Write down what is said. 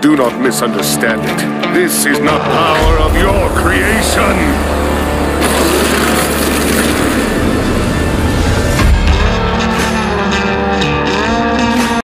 Do not misunderstand it. This is not how.